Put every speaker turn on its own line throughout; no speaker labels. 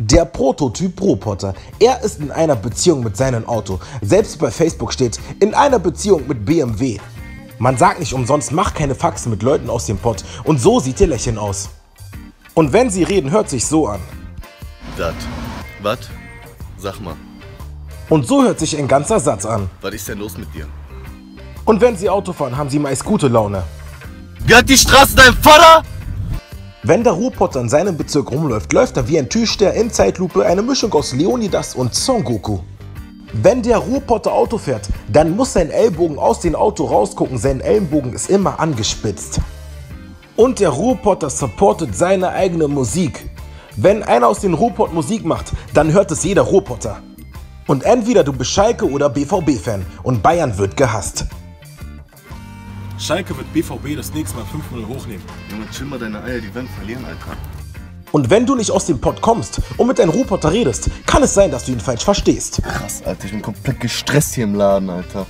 Der Prototyp Roboter. Er ist in einer Beziehung mit seinem Auto. Selbst bei Facebook steht, in einer Beziehung mit BMW. Man sagt nicht umsonst, mach keine Faxen mit Leuten aus dem Pott. Und so sieht ihr Lächeln aus. Und wenn sie reden, hört sich so an.
Dat. Was? Sag mal,
Und so hört sich ein ganzer Satz an.
was ist denn los mit dir?
Und wenn sie Auto fahren, haben sie meist gute Laune.
Gehört die Straße deinem Vater?
Wenn der Roboter in seinem Bezirk rumläuft, läuft er wie ein Türsteher in Zeitlupe, eine Mischung aus Leonidas und Son Goku. Wenn der Roboter Auto fährt, dann muss sein Ellbogen aus dem Auto rausgucken, sein Ellenbogen ist immer angespitzt. Und der Roboter supportet seine eigene Musik. Wenn einer aus dem Robot Musik macht, dann hört es jeder Roboter. Und entweder du bist Schalke oder BVB-Fan und Bayern wird gehasst.
Schalke wird BVB das nächste Mal 5-0 hochnehmen.
Junge, chill mal deine Eier, die werden verlieren, Alter.
Und wenn du nicht aus dem Pott kommst und mit deinem Roboter redest, kann es sein, dass du ihn falsch verstehst.
Krass, Alter, ich bin komplett gestresst hier im Laden, Alter.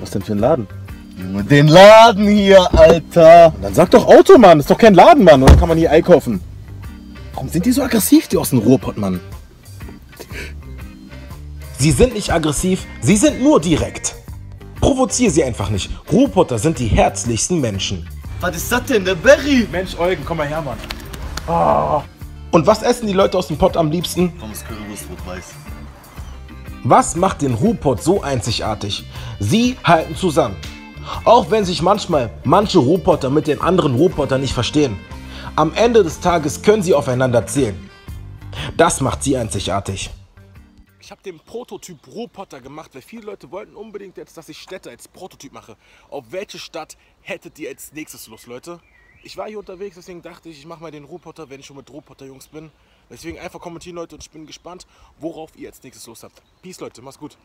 Was denn für ein Laden?
Junge, den Laden hier, Alter.
Dann sag doch Auto, Mann. Ist doch kein Laden, Mann. Oder kann man hier einkaufen? Warum sind die so aggressiv, die aus dem Ruhrpott, Mann?
Sie sind nicht aggressiv, sie sind nur direkt. Provoziere sie einfach nicht. Roboter sind die herzlichsten Menschen.
Was ist das denn, der Berry?
Mensch, Eugen, komm mal her, Mann.
Und was essen die Leute aus dem Pott am liebsten?
Pommes Currywurst rot-weiß.
Was macht den Ruhrpott so einzigartig? Sie halten zusammen. Auch wenn sich manchmal manche Roboter mit den anderen Robotern nicht verstehen. Am Ende des Tages können sie aufeinander zählen. Das macht sie einzigartig. Ich habe den Prototyp Roboter gemacht, weil viele Leute wollten unbedingt jetzt, dass ich Städte als Prototyp mache. Auf welche Stadt hättet ihr als nächstes Lust, Leute? Ich war hier unterwegs, deswegen dachte ich, ich mache mal den Roboter, wenn ich schon mit Roboter-Jungs bin. Deswegen einfach kommentieren, Leute, und ich bin gespannt, worauf ihr als nächstes Lust habt. Peace, Leute, macht's gut.